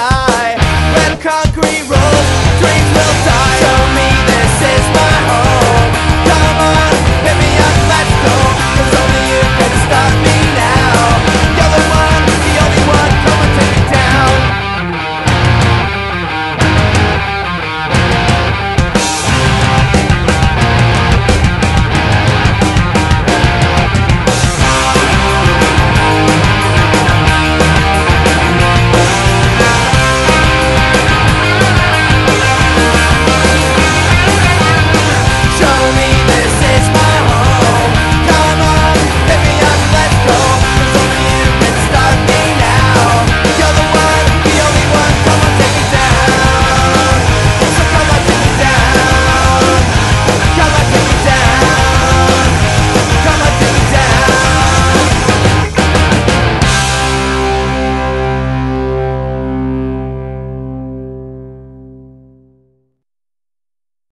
mirar.